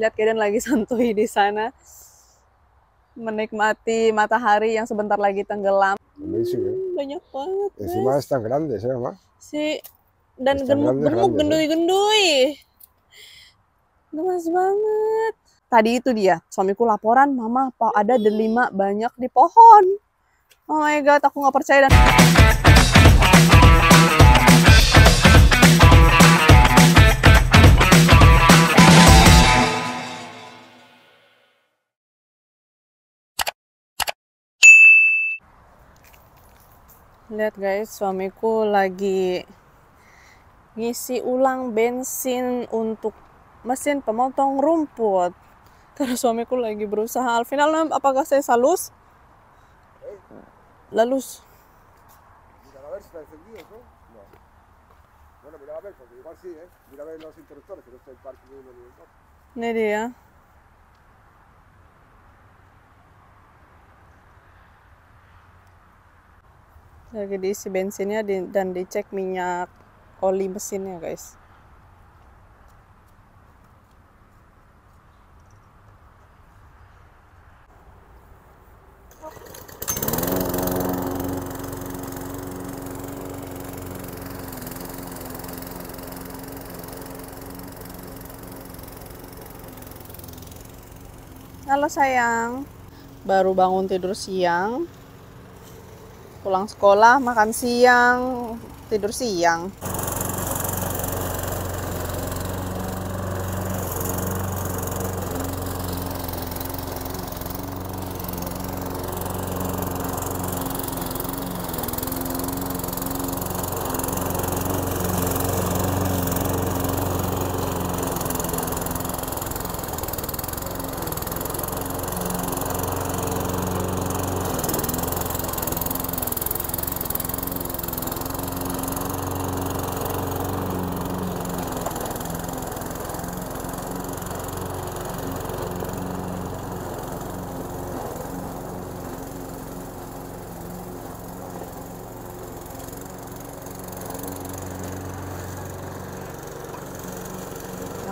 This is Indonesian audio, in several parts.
lihat Kaden lagi santuy di sana. Menikmati matahari yang sebentar lagi tenggelam. Buenísimo. ¿eh? Banyak banget. Encima guys. están grandes, ¿eh, mamá? Si dan gemuk gemuk grandes, gendui gendui. Gemas banget. Tadi itu dia, suamiku laporan, mama apa ada delima banyak di pohon. Oh my god, aku nggak percaya dan Lihat guys, suamiku lagi ngisi ulang bensin untuk mesin pemotong rumput. Karena suamiku lagi berusaha. Al final, apakah saya salus? Lalus. Mira a ver si está encendido, ¿no? No. Bueno, mira a ver, porque igual sí, ¿eh? Mira a ver los interruptores, que no está el parque de uno ni el otro. Ini dia. Lagi diisi bensinnya di- dan dicek minyak oli mesinnya guys. Halo sayang, baru bangun tidur siang, pulang sekolah, makan siang, tidur siang.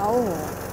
Oh.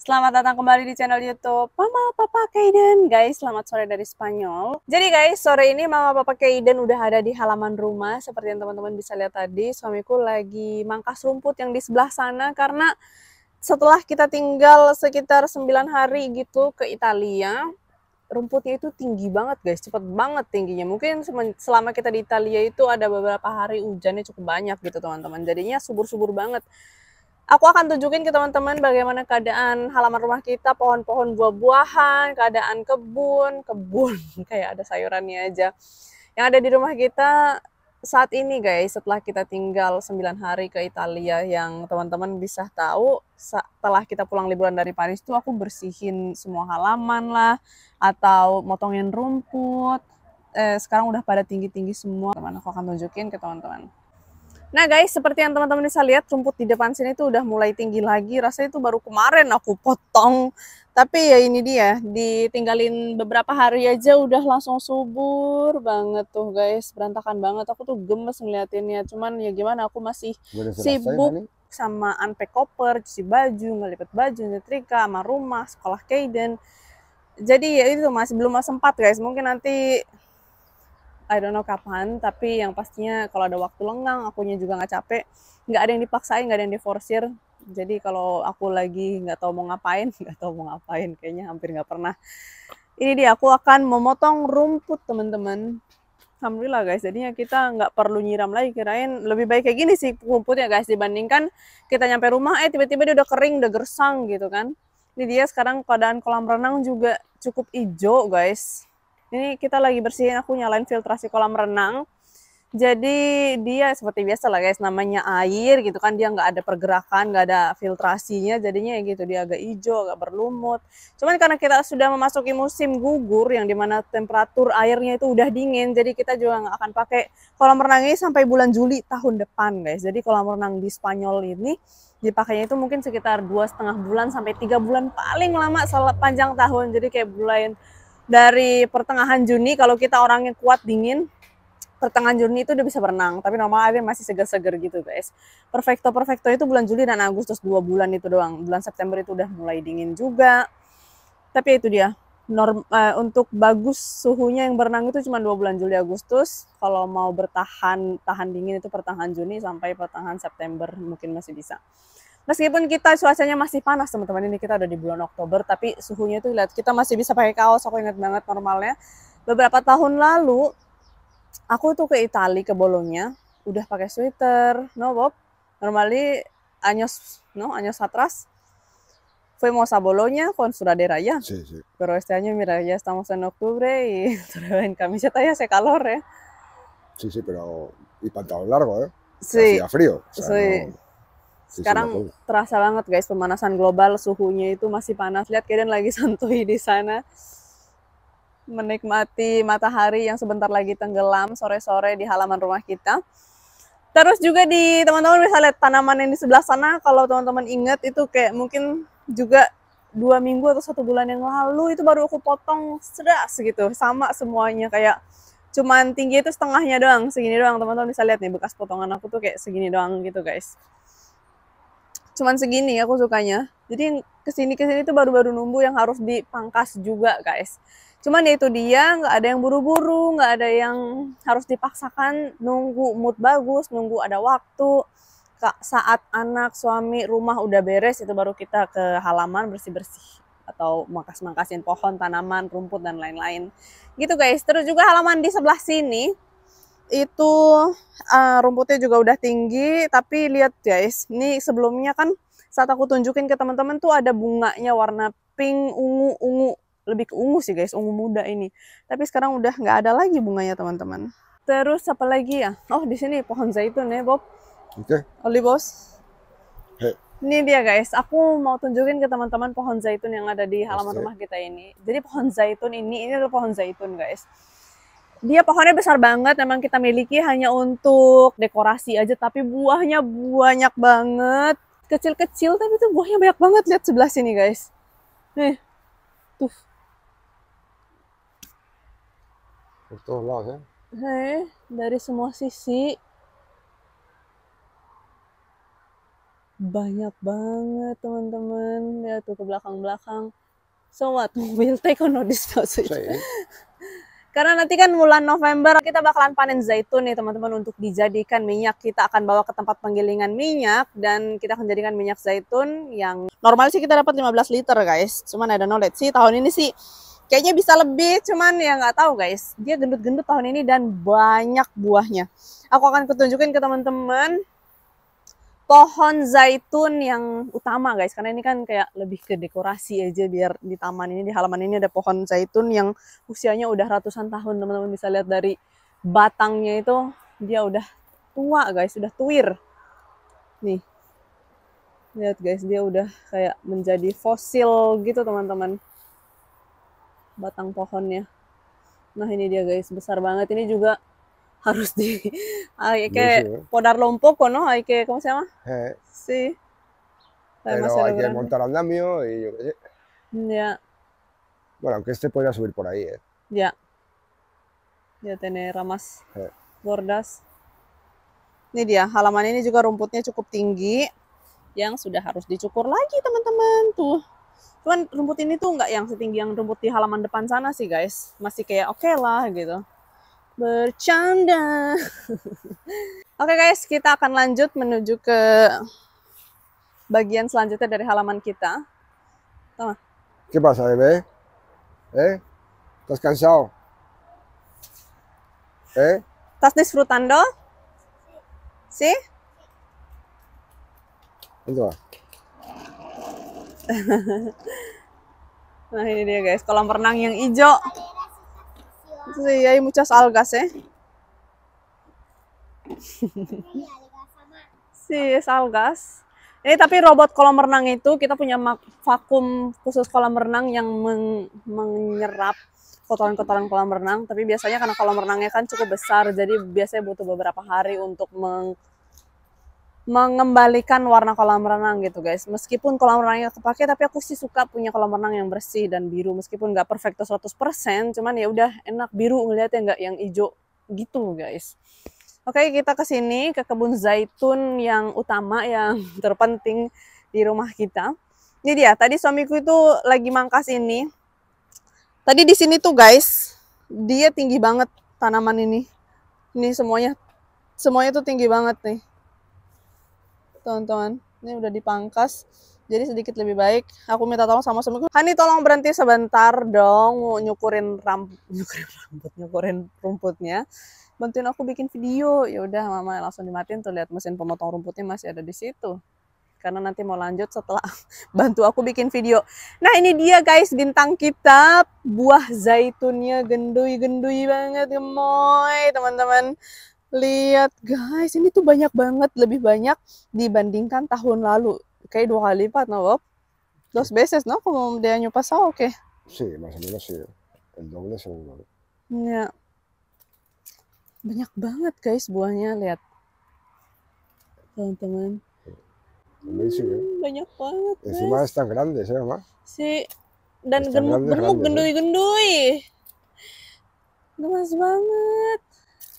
Selamat datang kembali di channel YouTube Mama Papa Kaiden. Guys, selamat sore dari Spanyol. Jadi guys, sore ini Mama Papa Kaiden udah ada di halaman rumah. Seperti yang teman-teman bisa lihat tadi, suamiku lagi mangkas rumput yang di sebelah sana karena setelah kita tinggal sekitar 9 hari gitu ke Italia, rumputnya itu tinggi banget guys, cepet banget tingginya. Mungkin selama kita di Italia itu ada beberapa hari hujannya cukup banyak gitu teman-teman. Jadinya subur-subur banget. Aku akan tunjukin ke teman-teman bagaimana keadaan halaman rumah kita, pohon-pohon buah-buahan, keadaan kebun, kebun kayak ada sayurannya aja. Yang ada di rumah kita saat ini guys, setelah kita tinggal 9 hari ke Italia yang teman-teman bisa tahu setelah kita pulang liburan dari Paris tuh aku bersihin semua halaman lah atau motongin rumput. Eh, sekarang udah pada tinggi-tinggi semua. Teman aku akan tunjukin ke teman-teman. Nah guys, seperti yang teman-teman bisa lihat, rumput di depan sini tuh udah mulai tinggi lagi. Rasanya itu baru kemarin aku potong. Tapi ya ini dia, ditinggalin beberapa hari aja udah langsung subur banget tuh guys. Berantakan banget, aku tuh gemes ngeliatinnya. Cuman ya gimana, aku masih sibuk sama unpack koper, cuci baju, ngelipet baju, nyetrika, sama rumah, sekolah Kaiden. Jadi ya itu masih belum sempat guys. Mungkin nanti I don't know kapan, tapi yang pastinya kalau ada waktu lenggang, akunya juga nggak capek, nggak ada yang dipaksain, nggak ada yang diforsir, Jadi kalau aku lagi nggak tahu mau ngapain, nggak tahu mau ngapain, kayaknya hampir nggak pernah. Ini dia, aku akan memotong rumput teman-teman. Alhamdulillah guys, jadinya kita nggak perlu nyiram lagi. Kirain lebih baik kayak gini sih rumputnya guys, dibandingkan kita nyampe rumah, eh tiba-tiba dia udah kering, udah gersang gitu kan. Ini dia sekarang keadaan kolam renang juga cukup hijau guys. Ini kita lagi bersihin, aku nyalain filtrasi kolam renang jadi dia seperti biasa lah guys, namanya air gitu kan, dia nggak ada pergerakan, nggak ada filtrasinya, jadinya ya gitu, dia agak hijau, agak berlumut. Cuman karena kita sudah memasuki musim gugur, yang di mana temperatur airnya itu udah dingin, jadi kita juga nggak akan pakai kolam renang ini sampai bulan Juli tahun depan guys. Jadi kolam renang di Spanyol ini dipakainya itu mungkin sekitar dua setengah bulan sampai tiga bulan paling lama panjang tahun. Jadi kayak bulan dari pertengahan Juni kalau kita orangnya kuat dingin pertengahan Juni itu udah bisa berenang, tapi normal airnya masih seger-seger gitu guys. Perfecto perfecto itu bulan Juli dan Agustus dua bulan itu doang. Bulan September itu udah mulai dingin juga. Tapi itu dia. Norm, uh, untuk bagus suhunya yang berenang itu cuma dua bulan Juli Agustus. Kalau mau bertahan tahan dingin itu pertengahan Juni sampai pertengahan September mungkin masih bisa. Meskipun kita cuacanya masih panas teman-teman ini kita udah di bulan Oktober tapi suhunya itu lihat kita masih bisa pakai kaos aku ingat banget normalnya beberapa tahun lalu aku tuh ke Italia ke Bologna udah pakai sweater no Bob normally años no años atrás fuimos a Bologna con sudadera ya Sí, sí. pero este año mira ya estamos en octubre y en camiseta ya hace calor eh Sí, sí, pero. Y pantalón largo, ¿eh? sí Hacía frío. o sea, Sí. no- sekarang terasa banget guys pemanasan global suhunya itu masih panas. Lihat kalian lagi santuy di sana. Menikmati matahari yang sebentar lagi tenggelam sore-sore di halaman rumah kita. Terus juga di teman-teman bisa lihat tanaman yang di sebelah sana. Kalau teman-teman ingat itu kayak mungkin juga dua minggu atau satu bulan yang lalu itu baru aku potong sedas gitu. Sama semuanya kayak cuman tinggi itu setengahnya doang segini doang. Teman-teman bisa lihat nih bekas potongan aku tuh kayak segini doang gitu guys cuman segini aku sukanya. Jadi ke sini ke sini tuh baru-baru numbuh yang harus dipangkas juga guys. Cuman ya itu dia nggak ada yang buru-buru nggak ada yang harus dipaksakan. Nunggu mood bagus nunggu ada waktu. Saat anak suami rumah udah beres itu baru kita ke halaman bersih-bersih. Atau mangkas-mangkasin pohon tanaman rumput dan lain-lain. Gitu guys. Terus juga halaman di sebelah sini itu uh, rumputnya juga udah tinggi tapi lihat guys ini sebelumnya kan saat aku tunjukin ke teman-teman tuh ada bunganya warna pink ungu ungu lebih ke ungu sih guys ungu muda ini. Tapi sekarang udah nggak ada lagi bunganya teman-teman. Terus apa lagi ya? Oh di sini pohon zaitun ya Bob. ¿Y qué? Olivos He. ini dia guys. Aku mau tunjukin ke teman-teman pohon zaitun yang ada di halaman rumah kita ini. Jadi pohon zaitun ini ini adalah pohon zaitun guys dia pohonnya besar banget memang kita miliki hanya untuk dekorasi aja tapi buahnya banyak banget. Kecil-kecil tapi tuh buahnya banyak banget. Lihat sebelah sini guys. Nih. Tuh. Todos lados, ¿eh? Hei, dari semua sisi. Banyak banget teman-teman. Lihat tuh ke belakang-belakang. So what? We'll take on notice. Karena nanti kan bulan November kita bakalan panen zaitun nih teman-teman untuk dijadikan minyak. Kita akan bawa ke tempat penggilingan minyak dan kita akan jadikan minyak zaitun yang normal sih kita dapat 15 liter guys. Cuman ada knowledge sih tahun ini sih kayaknya bisa lebih cuman ya nggak tahu guys. Dia gendut-gendut tahun ini dan banyak buahnya. Aku akan tunjukin ke teman-teman pohon zaitun yang utama guys. Karena ini kan kayak lebih ke dekorasi aja biar di taman ini di halaman ini ada pohon zaitun yang usianya udah ratusan tahun. Teman-teman bisa lihat dari batangnya itu dia udah tua guys. Udah tuir. Nih. Lihat guys. Dia udah kayak menjadi fosil gitu teman-teman. Batang pohonnya. Nah ini dia guys. Besar banget. Ini juga harus di hay que Sí, ¿eh? un poco no hay que cómo se llama? Eh, sí. Está Pero hay que montar andamio y yo qué sé. ya. Bueno, aunque este podría subir por ahí, ¿eh? ya. Dia tiene ramas Eh. gordas. Ini dia halaman ini juga rumputnya cukup tinggi yang sudah harus dicukur lagi teman-teman. Tuh. Cuman rumput ini tuh nggak yang setinggi yang rumput di halaman depan sana sih guys. Masih kayak oke lah gitu bercanda oke guys kita akan lanjut menuju ke bagian selanjutnya dari halaman kita. Tama. ¿Qué pasa, bebé? ¿Eh? ¿Estás cansado? ¿Eh? ¿Estás disfrutando? ¿Sí? ¿Dónde vas? Nah ini dia guys, kolam renang yang hijau. Sí, hay muchas algas, eh. Sí, es algas. Ini tapi robot kolam renang itu kita punya vakum khusus kolam renang yang meng- menyerap kotoran-kotoran kolam renang. Tapi biasanya karena kolam renangnya kan cukup besar, jadi biasanya butuh beberapa hari untuk meng- mengembalikan warna kolam renang gitu guys. Meskipun kolam renangnya kepake, tapi aku sih suka punya kolam renang yang bersih dan biru. Meskipun nggak perfect 100%, cuman ya udah enak biru ngeliatnya nggak yang hijau gitu guys. Oke, kita ke sini ke kebun zaitun yang utama yang terpenting di rumah kita. Ini dia, tadi suamiku itu lagi mangkas ini. Tadi di sini tuh guys, dia tinggi banget tanaman ini. Ini semuanya semuanya tuh tinggi banget nih. Teman-teman, ini udah dipangkas. Jadi sedikit lebih baik. Aku minta tolong sama suamiku. Hani tolong berhenti sebentar dong, mau nyukurin rambut, nyukurin rambut, nyukurin rumputnya bantuin aku bikin video ya udah mama langsung dimatiin tuh lihat mesin pemotong rumputnya masih ada di situ karena nanti mau lanjut setelah bantu aku bikin video nah ini dia guys bintang kita buah zaitunnya gendui-gendui banget gemoy teman-teman lihat guys ini tuh banyak banget lebih banyak dibandingkan tahun lalu kayak dua kali lipat no Bob dos veces no como de año pasado oke okay? Sí, más o menos sí. El doble seguro. ya banyak banget guys buahnya lihat teman-teman ¿eh? Hmm, banyak banget Encima están grandes, ¿eh, mamá? si dan gemuk-gemuk gendui-gendui gemas banget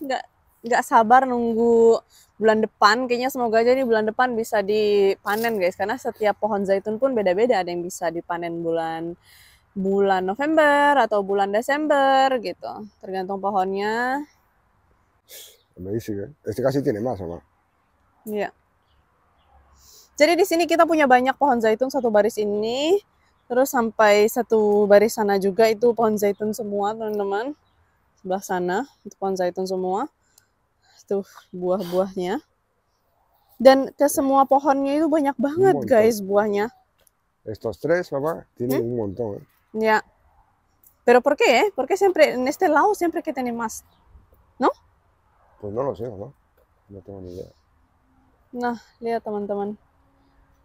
nggak nggak sabar nunggu bulan depan kayaknya semoga aja nih bulan depan bisa dipanen guys karena setiap pohon zaitun pun beda-beda ada yang bisa dipanen bulan bulan November atau bulan Desember gitu tergantung pohonnya Amazing, ¿eh? Este casi tiene más, mamá. Iya. Jadi di sini kita punya banyak pohon zaitun satu baris ini, terus sampai satu baris sana juga itu pohon zaitun semua teman-teman. Sebelah sana itu pohon zaitun semua. Tuh buah-buahnya. Dan ke semua pohonnya itu banyak banget guys buahnya. Estos tres, mamá, tienen un montón, ¿eh? Ya. Pero ¿por qué? eh? ¿Por qué siempre en este lado siempre que tiene más? Pues no lo sé, mamá. No tengo ni idea. Nah, lihat teman-teman.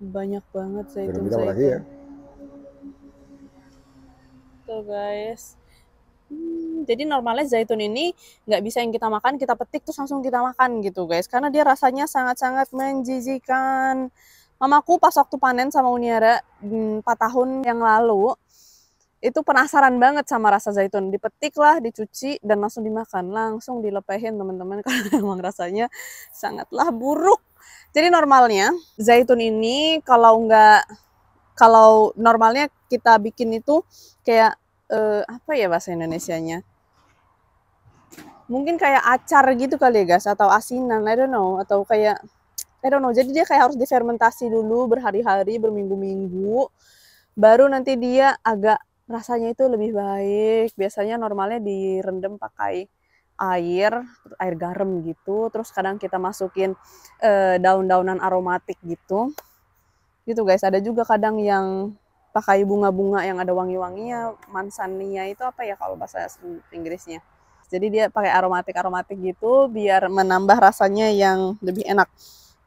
Banyak banget Pero zaitun mira por aquí, ¿eh? Tuh guys. Hmm, jadi normalnya zaitun ini nggak bisa yang kita makan, kita petik terus langsung kita makan gitu guys. Karena dia rasanya sangat-sangat menjijikan. Mamaku pas waktu panen sama Uniara hmm, 4 tahun yang lalu, itu penasaran banget sama rasa zaitun. Dipetik lah, dicuci, dan langsung dimakan. Langsung dilepehin teman-teman, karena emang rasanya sangatlah buruk. Jadi normalnya, zaitun ini kalau nggak kalau normalnya kita bikin itu kayak eh, apa ya bahasa Indonesianya? Mungkin kayak acar gitu kali ya guys atau asinan, I don't know atau kayak I don't know. Jadi dia kayak harus difermentasi dulu berhari-hari, berminggu-minggu baru nanti dia agak rasanya itu lebih baik. Biasanya normalnya direndam pakai air, air garam gitu. Terus kadang kita masukin eh, daun-daunan aromatik gitu gitu guys ada juga kadang yang pakai bunga-bunga yang ada wangi-wanginya mansania itu apa ya kalau bahasa Inggrisnya? Jadi dia pakai aromatik aromatik gitu biar menambah rasanya yang lebih enak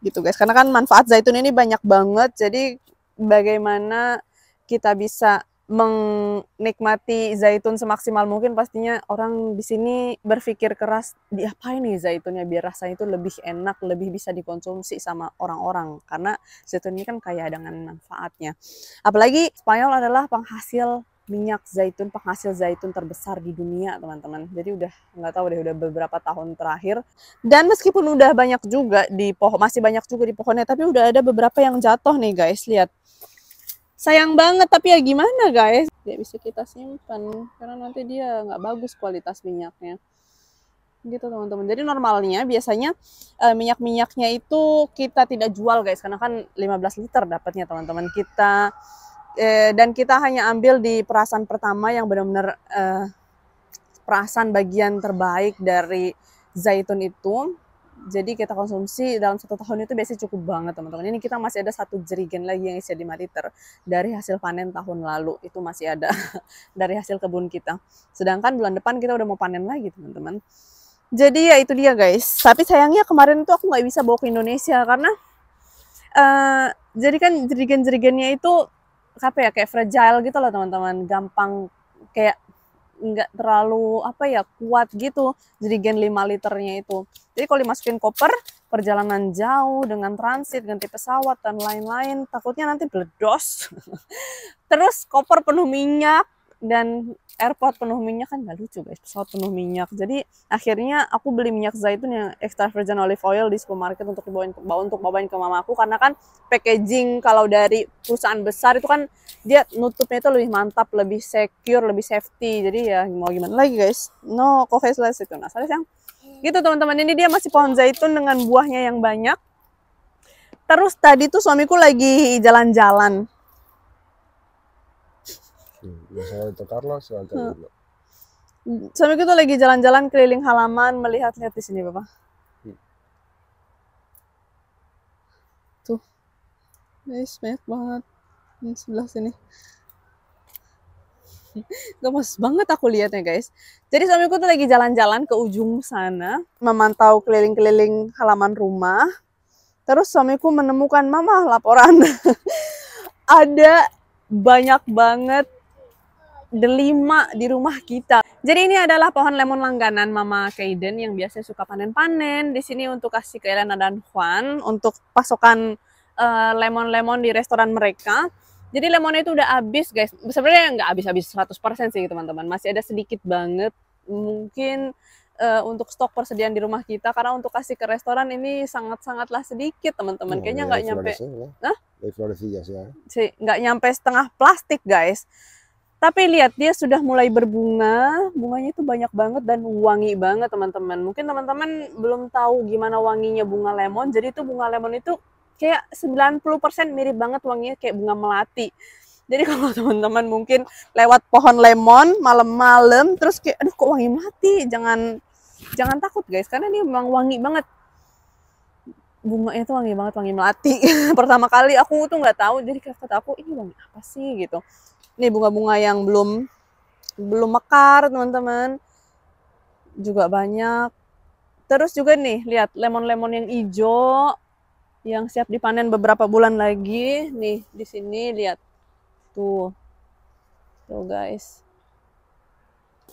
gitu guys. Karena kan manfaat zaitun ini banyak banget jadi bagaimana kita bisa menikmati zaitun semaksimal mungkin pastinya orang di sini berpikir keras diapain nih zaitunnya biar rasanya itu lebih enak lebih bisa dikonsumsi sama orang-orang. Karena zaitun ini kan kaya dengan manfaatnya. Apalagi Spanyol adalah penghasil minyak zaitun penghasil zaitun terbesar di dunia teman-teman. Jadi udah nggak tahu deh udah beberapa tahun terakhir. Dan meskipun udah banyak juga di pohon masih banyak juga di pohonnya tapi udah ada beberapa yang jatuh nih guys. Lihat sayang banget tapi ya gimana guys tidak bisa kita simpan karena nanti dia nggak bagus kualitas minyaknya gitu teman-teman. Jadi normalnya biasanya uh, minyak-minyaknya itu kita tidak jual guys karena kan 15 liter dapatnya teman-teman. Kita eh, dan kita hanya ambil di perasan pertama yang benar-benar eh, perasan bagian terbaik dari zaitun itu jadi kita konsumsi dalam satu tahun itu biasanya cukup banget teman-teman. Ini kita masih ada satu jerigen lagi yang isi 5 liter dari hasil panen tahun lalu itu masih ada dari hasil kebun kita. Sedangkan bulan depan kita udah mau panen lagi teman-teman. Jadi ya itu dia guys. Tapi sayangnya kemarin tuh aku nggak bisa bawa ke Indonesia karena uh, jadi kan jerigen-jerigennya itu apa ya kayak fragile gitu loh teman-teman. Gampang kayak nggak terlalu apa ya kuat gitu jadi gen 5 liternya itu. Jadi kalau dimasukin koper perjalanan jauh dengan transit ganti pesawat dan lain-lain takutnya nanti bledos. Terus koper penuh minyak dan airport penuh minyak kan gak lucu guys. Pesawat penuh minyak. Jadi akhirnya aku beli minyak zaitun yang extra virgin olive oil di supermarket untuk dibawain bawa untuk bawain ke mamaku karena kan packaging kalau dari perusahaan besar itu kan dia nutupnya itu lebih mantap lebih secure lebih safety. Jadi ya mau gimana lagi guys? No faceless itu nah soalnya yang gitu teman-teman. Ini dia masih pohon zaitun dengan buahnya yang banyak. Terus tadi tuh suamiku lagi jalan-jalan Biasanya itu Carlos, hmm. Suamiku tuh lagi jalan-jalan keliling halaman melihat-lihat di sini, Bapak. Hmm. Tuh. Guys, banyak banget. Ini sebelah sini. Gemes banget aku lihatnya guys. Jadi suamiku tuh lagi jalan-jalan ke ujung sana, memantau keliling-keliling halaman rumah. Terus suamiku menemukan, mama laporan. Ada banyak banget delima di rumah kita. Jadi ini adalah pohon lemon langganan Mama Kaiden yang biasanya suka panen-panen. Di sini untuk kasih ke Elena dan Juan untuk pasokan eh, lemon-lemon uh, di restoran mereka. Jadi lemonnya itu udah habis guys. Sebenarnya nggak habis-habis 100% sih teman-teman. Masih ada sedikit banget. Mungkin uh, untuk stok persediaan di rumah kita karena untuk kasih ke restoran ini sangat-sangatlah sedikit teman-teman. Oh, Kayaknya nggak nyampe. Nah? Sih, nggak nyampe setengah plastik guys. Tapi lihat dia sudah mulai berbunga, bunganya itu banyak banget dan wangi banget teman-teman. Mungkin teman-teman belum tahu gimana wanginya bunga lemon. Jadi itu bunga lemon itu kayak 90% mirip banget wanginya kayak bunga melati. Jadi kalau teman-teman mungkin lewat pohon lemon malam-malam terus kayak aduh kok wangi melati, jangan jangan takut guys karena ini memang wangi banget. Bunganya itu wangi banget, wangi melati. Pertama kali aku tuh nggak tahu, jadi kata aku ini wangi apa sih gitu ini bunga-bunga yang belum belum mekar teman-teman. Juga banyak. Terus juga nih lihat lemon-lemon yang hijau yang siap dipanen beberapa bulan lagi. Nih di sini lihat. Tuh. Tuh guys.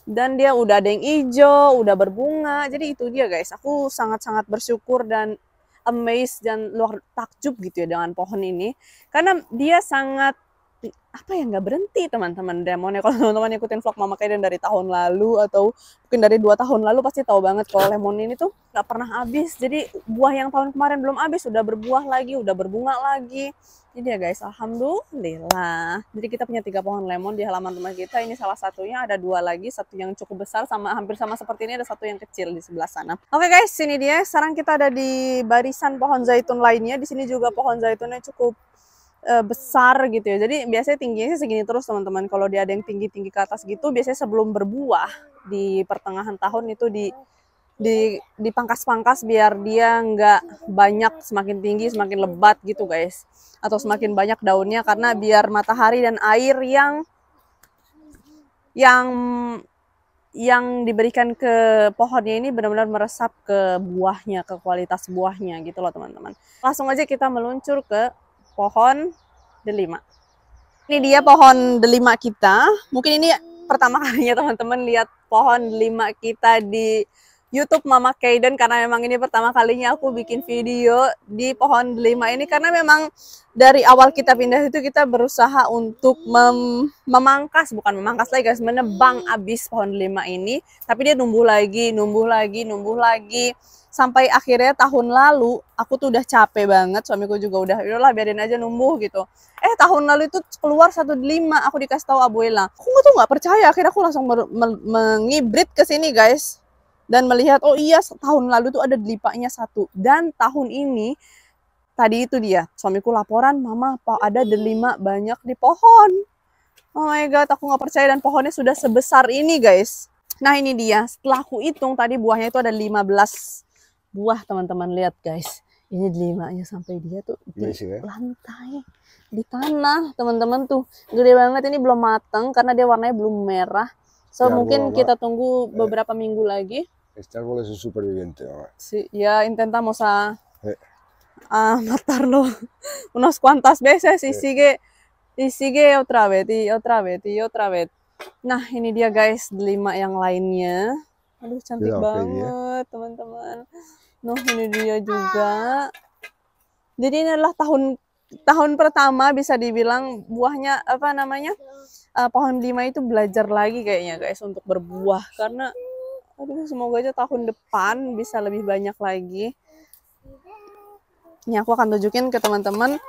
Dan dia udah ada yang hijau udah berbunga. Jadi itu dia guys. Aku sangat-sangat bersyukur dan amazed dan luar takjub gitu ya dengan pohon ini. Karena dia sangat apa ya nggak berhenti teman-teman. Lemonnya kalau teman-teman ikutin vlog Mama Kaiden dari tahun lalu atau mungkin dari dua tahun lalu pasti tahu banget kalau lemon ini tuh nggak pernah habis. Jadi buah yang tahun kemarin belum habis sudah berbuah lagi udah berbunga lagi. Jadi ya guys alhamdulillah. Jadi kita punya tiga pohon lemon di halaman rumah kita. Ini salah satunya ada dua lagi. Satu yang cukup besar sama hampir sama seperti ini ada satu yang kecil di sebelah sana. Oke guys sini dia. Sekarang kita ada di barisan pohon zaitun lainnya. Di sini juga pohon zaitunnya cukup uh, besar gitu ya. Jadi biasanya tingginya sih segini terus teman-teman. Kalau dia ada yang tinggi-tinggi ke atas gitu, biasanya sebelum berbuah di pertengahan tahun itu di di dipangkas-pangkas biar dia nggak banyak semakin tinggi semakin lebat gitu guys atau semakin banyak daunnya karena biar matahari dan air yang yang yang diberikan ke pohonnya ini benar-benar meresap ke buahnya, ke kualitas buahnya gitu loh teman-teman. Langsung aja kita meluncur ke pohon delima. Ini dia pohon delima kita. Mungkin ini pertama kalinya teman-teman lihat pohon delima kita di YouTube Mama Kaiden karena memang ini pertama kalinya aku bikin video di pohon delima ini. Karena memang dari awal kita pindah itu kita berusaha untuk mem memangkas bukan memangkas lagi guys menebang abis pohon delima ini. Tapi dia numbuh lagi numbuh lagi numbuh lagi. Sampai akhirnya tahun lalu aku tuh udah capek banget suamiku juga udah udahlah biarin aja numbuh gitu. Eh tahun lalu itu keluar satu lima aku dikasih tahu abuela. Aku tuh nggak percaya akhirnya aku langsung mengibrit ke sini guys dan melihat oh iya tahun lalu tuh ada delipanya satu. Dan tahun ini tadi itu dia suamiku laporan mama apa ada delima banyak di pohon. Oh my god aku nggak percaya dan pohonnya sudah sebesar ini guys. Nah ini dia. Setelah aku hitung tadi buahnya itu ada 15 buah teman-teman. Lihat guys. Ini delimanya sampai dia tuh di Iya lantai di tanah teman-teman tuh. Gede banget. Ini belum matang karena dia warnanya belum merah. So Ya, mungkin gua- kita tunggu beberapa minggu lagi Este árbol es un superviviente, mamá. Sí, ya intentamos a, Eh. a matarlo unos cuantas veces y sigue y sigue otra vez y otra vez y otra vez. Nah ini dia guys lima yang lainnya. Aduh cantik dia. banget teman-teman. Nah ini dia juga. Jadi ini adalah tahun tahun pertama bisa dibilang buahnya apa namanya eh, pohon lima itu belajar lagi kayaknya guys untuk berbuah karena aduh semoga aja tahun depan bisa lebih banyak lagi. Ini aku akan tunjukin ke teman-teman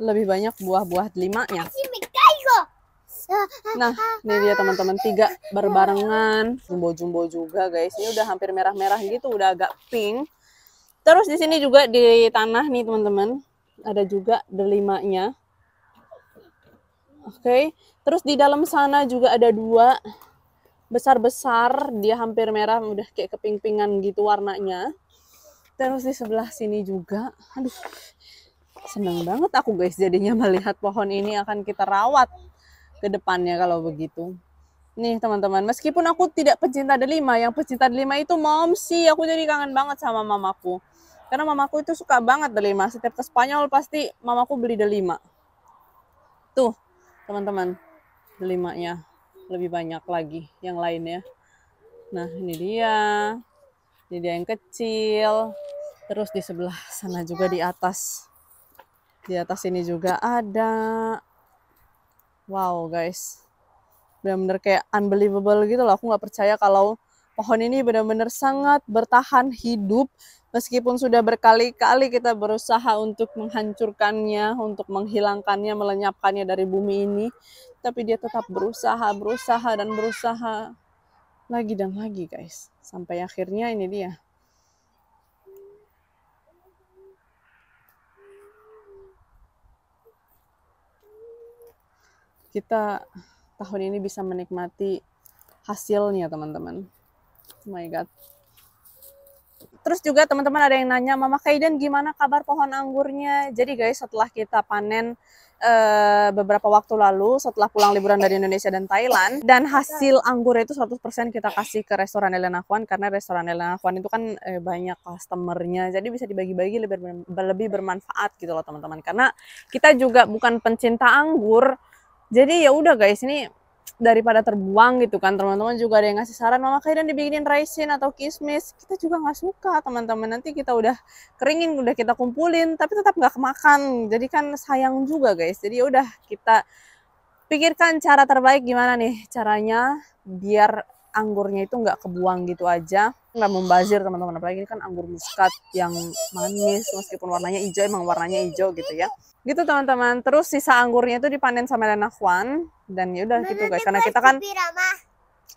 lebih banyak buah-buah limanya. Nah, ini dia teman-teman tiga berbarengan, jumbo-jumbo juga guys. Ini udah hampir merah-merah gitu, udah agak pink. Terus di sini juga di tanah nih teman-teman, ada juga delimanya. Oke, terus di dalam sana juga ada dua besar-besar, dia hampir merah, udah kayak keping-pingan gitu warnanya. Terus di sebelah sini juga, aduh, seneng banget aku guys jadinya melihat pohon ini akan kita rawat ke depannya kalau begitu. Nih teman-teman, meskipun aku tidak pecinta delima, yang pecinta delima itu momsi, aku jadi kangen banget sama mamaku. Karena mamaku itu suka banget delima, setiap ke Spanyol pasti mamaku beli delima. Tuh, teman-teman, delimanya lebih banyak lagi yang lainnya. Nah, ini dia. Ini dia yang kecil. Terus di sebelah sana juga di atas. Di atas ini juga ada. Wow, guys. Benar-benar kayak unbelievable gitu loh. Aku nggak percaya kalau pohon ini benar-benar sangat bertahan hidup meskipun sudah berkali-kali kita berusaha untuk menghancurkannya, untuk menghilangkannya, melenyapkannya dari bumi ini, tapi dia tetap berusaha, berusaha dan berusaha lagi dan lagi, guys. Sampai akhirnya ini dia. Kita tahun ini bisa menikmati hasilnya, teman-teman. Oh my god. Terus juga teman-teman ada yang nanya, Mama Kaiden gimana kabar pohon anggurnya? Jadi guys, setelah kita panen eh, beberapa waktu lalu, setelah pulang liburan dari Indonesia dan Thailand, dan hasil anggur itu 100% kita kasih ke restoran Elena Kwan, karena restoran Elena Kwan itu kan eh, banyak customernya, jadi bisa dibagi-bagi lebih, lebih bermanfaat gitu loh teman-teman. Karena kita juga bukan pencinta anggur, jadi ya udah guys, ini daripada terbuang gitu kan. Teman-teman juga ada yang ngasih saran mama kalian dibikinin raisin atau kismis. Kita juga nggak suka teman-teman. Nanti kita udah keringin udah kita kumpulin tapi tetap nggak kemakan. Jadi kan sayang juga guys. Jadi ya udah kita pikirkan cara terbaik gimana nih caranya biar anggurnya itu nggak kebuang gitu aja nggak membazir teman-teman. Apalagi ini kan anggur muskat yang manis meskipun warnanya hijau emang warnanya hijau gitu ya gitu teman-teman terus sisa anggurnya itu dipanen sama Lena Kwan dan ya udah gitu guys karena kita kan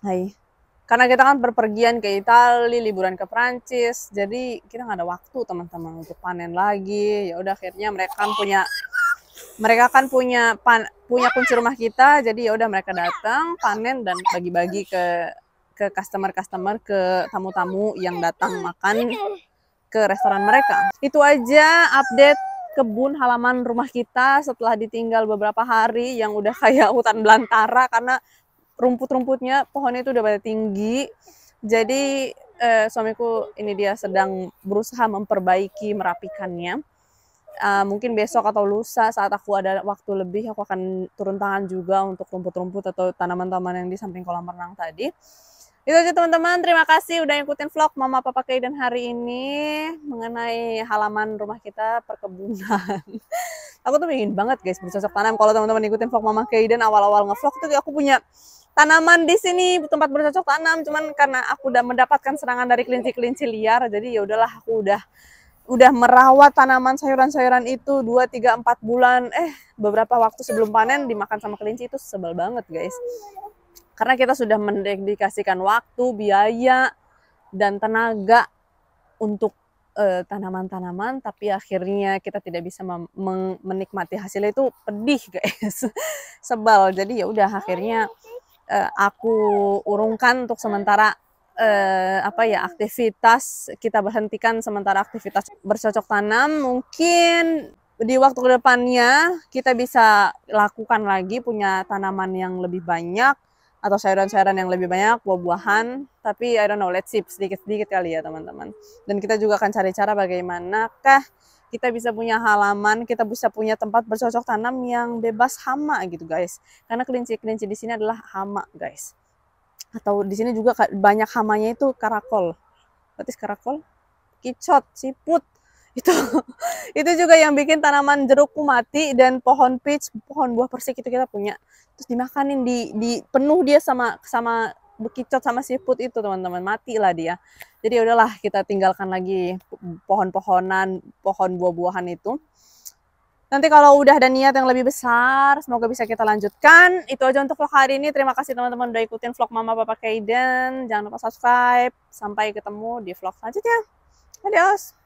Hai. Karena kita kan berpergian ke Italia, liburan ke Prancis, jadi kita nggak ada waktu teman-teman untuk panen lagi. Ya udah akhirnya mereka kan punya mereka kan punya pan, punya kunci rumah kita, jadi ya udah mereka datang panen dan bagi-bagi ke ke customer-customer, ke tamu-tamu yang datang makan ke restoran mereka. Itu aja update kebun halaman rumah kita setelah ditinggal beberapa hari yang udah kayak hutan belantara karena rumput-rumputnya pohonnya itu udah pada tinggi. Jadi eh, suamiku ini dia sedang berusaha memperbaiki, merapikannya. Eh, mungkin besok atau lusa saat aku ada waktu lebih aku akan turun tangan juga untuk rumput-rumput atau tanaman-tanaman yang di samping kolam renang tadi. Itu aja teman-teman, terima kasih udah ikutin vlog Mama Papa Kay dan hari ini mengenai halaman rumah kita perkebunan. aku tuh ingin banget guys bercocok tanam. Kalau teman-teman ikutin vlog Mama Kay dan awal-awal ngevlog tuh aku punya tanaman di sini tempat bercocok tanam. Cuman karena aku udah mendapatkan serangan dari kelinci-kelinci liar jadi ya udahlah aku udah udah merawat tanaman sayuran-sayuran itu 2 3 4 bulan. Eh beberapa waktu sebelum panen dimakan sama kelinci itu sebel banget guys karena kita sudah mendedikasikan waktu, biaya, dan tenaga untuk eh, tanaman-tanaman tapi akhirnya kita tidak bisa menikmati hasilnya. Itu pedih guys. Sebal. Jadi ya udah akhirnya uh, aku urungkan untuk sementara uh, apa ya aktivitas. Kita berhentikan sementara aktivitas bercocok tanam. Mungkin di waktu ke depannya kita bisa lakukan lagi punya tanaman yang lebih banyak atau sayuran-sayuran yang lebih banyak buah-buahan tapi I don't know let's see sedikit-sedikit kali ya teman-teman dan kita juga akan cari cara bagaimanakah kita bisa punya halaman, kita bisa punya tempat bercocok tanam yang bebas hama gitu guys. Karena kelinci-kelinci di sini adalah hama guys. Atau di sini juga banyak hamanya itu karakol. Berarti karakol? Kicot, siput. Itu itu juga yang bikin tanaman jerukku mati dan pohon peach, pohon buah persik itu kita punya. Terus dimakanin di di penuh dia sama sama bekicot sama siput itu teman-teman. Mati lah dia. Jadi udahlah kita tinggalkan lagi pohon-pohonan pohon buah-buahan itu. Nanti kalau udah ada niat yang lebih besar semoga bisa kita lanjutkan. Itu aja untuk vlog hari ini. Terima kasih teman-teman udah ikutin vlog mama papa Kaiden. Jangan lupa subscribe. Sampai ketemu di vlog selanjutnya. Adios